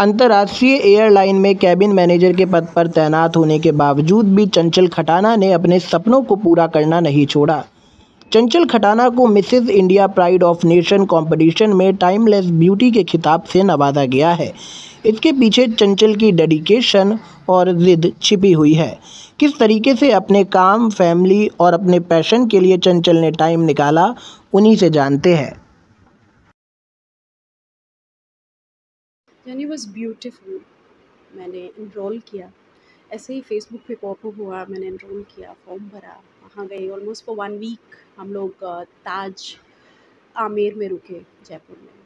अंतर्राष्ट्रीय एयरलाइन में cabin manager के पद पर तैनात होने के बावजूद भी चंचल खटाना ने अपने सपनों को पूरा करना नहीं छोड़ा। चंचल खटाना को Mrs India pride of nation competition में टाइमलेस ब्यूटी के खिताब से नवाजा गया है। इसके पीछे चंचल की डेडिकेशन और ज़िद छिपी हुई है। किस तरीके से अपने काम, फैमिली और अपने पैशन के लिए चंचल ने टाइम निकाला, उन्हीं से जानते हैं। जर्नी वॉज़ ब्यूटिफुल मैंने इनरोल किया। ऐसे ही फेसबुक पे पॉपअप हुआ, मैंने इनरोल किया फॉर्म भरा, वहाँ गई ऑलमोस्ट फॉर वन वीक हम लोग ताज आमेर में रुके जयपुर में।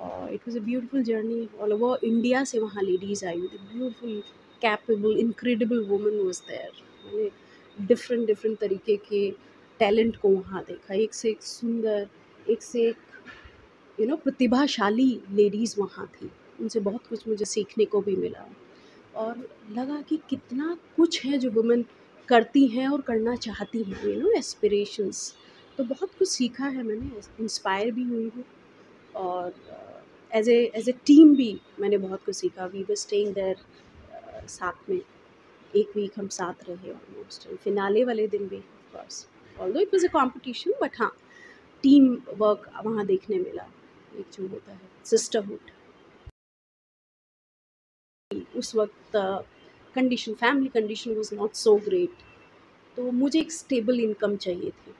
और it was a beautiful journey all over India से वहाँ लेडीज़ आई हुई beautiful capable incredible woman was there मैंने डिफरेंट डिफरेंट तरीके के टैलेंट को वहाँ देखा। एक से एक सुंदर, एक से एक यू नो प्रतिभाशाली लेडीज़ वहाँ थी। उनसे बहुत कुछ मुझे सीखने को भी मिला। और लगा कि कितना कुछ है जो वुमेन करती हैं और करना चाहती हैं यू नो एस्पिरेशंस तो बहुत कुछ सीखा है मैंने इंस्पायर भी हुई हूँ। और as a as a team भी मैंने बहुत कुछ सीखा। वी वर स्टेइंग देयर साथ में। एक वीक हम साथ रहे ऑलमोस्ट फिनाले वाले दिन भी of course although it was a competition but हाँ टीम वर्क वहाँ देखने मिला। एक जो होता है सिस्टरहुड उस वक्त condition family condition was not so great तो मुझे एक स्टेबल इनकम चाहिए थी,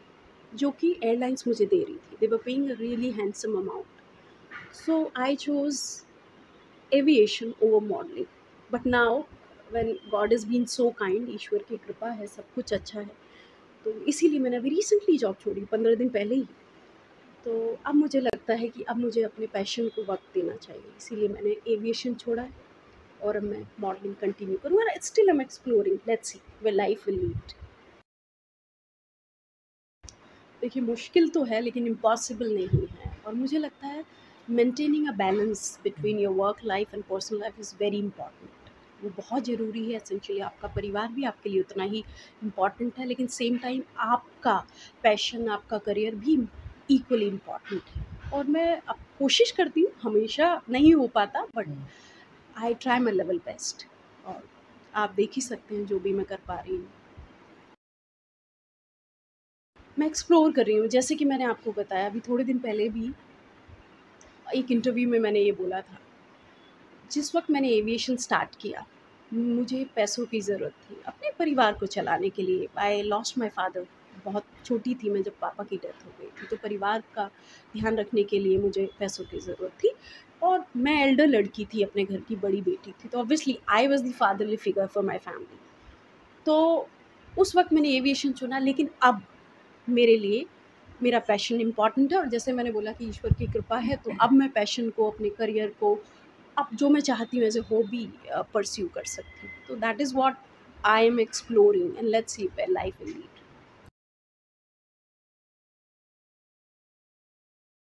जो कि एयरलाइंस मुझे दे रही थी। They were paying a really handsome amount so I chose aviation over modelling but now when God is been so kind ईश्वर की कृपा है, सब कुछ अच्छा है तो इसीलिए मैंने अभी रिसेंटली जॉब छोड़ी, पंद्रह दिन पहले ही। तो अब मुझे लगता है कि अब मुझे अपने पैशन को वक्त देना चाहिए। इसीलिए मैंने एविएशन छोड़ा है। और अब मैं मॉडलिंग कंटिन्यू करूँ और still am exploring let's see where life will lead देखिए, मुश्किल तो है, लेकिन इम्पॉसिबल नहीं है। और मुझे लगता है maintaining a balance between your work life and personal life is very important वो बहुत ज़रूरी है एसेंशली आपका परिवार भी आपके लिए उतना ही इंपॉर्टेंट है, लेकिन सेम टाइम आपका पैशन आपका करियर भी इक्वली इंपॉर्टेंट है। और मैं अब कोशिश करती हूँ, हमेशा नहीं हो पाता but I try my level best और आप देख ही सकते हैं जो भी मैं कर पा रही हूँ। मैं एक्सप्लोर कर रही हूँ। जैसे कि मैंने आपको बताया, अभी थोड़े दिन पहले भी एक इंटरव्यू में मैंने ये बोला था। जिस वक्त मैंने एविएशन स्टार्ट किया, मुझे पैसों की ज़रूरत थी। अपने परिवार को चलाने के लिए आई लॉस्ट माई फादर बहुत छोटी थी मैं जब पापा की डेथ हो गई थी तो परिवार का ध्यान रखने के लिए मुझे पैसों की ज़रूरत थी। और मैं एल्डर लड़की थी अपने घर की, बड़ी बेटी थी तो obviously I was the fatherly figure for my family तो उस वक्त मैंने एविएशन चुना, लेकिन अब मेरे लिए मेरा पैशन इंपॉर्टेंट है और जैसे मैंने बोला कि ईश्वर की कृपा है तो अब मैं पैशन को, अपने करियर को, अब जो मैं चाहती हूँ एज ए हॉबी परस्यू कर सकती हूँ. तो that is what I am exploring and let's see life in lead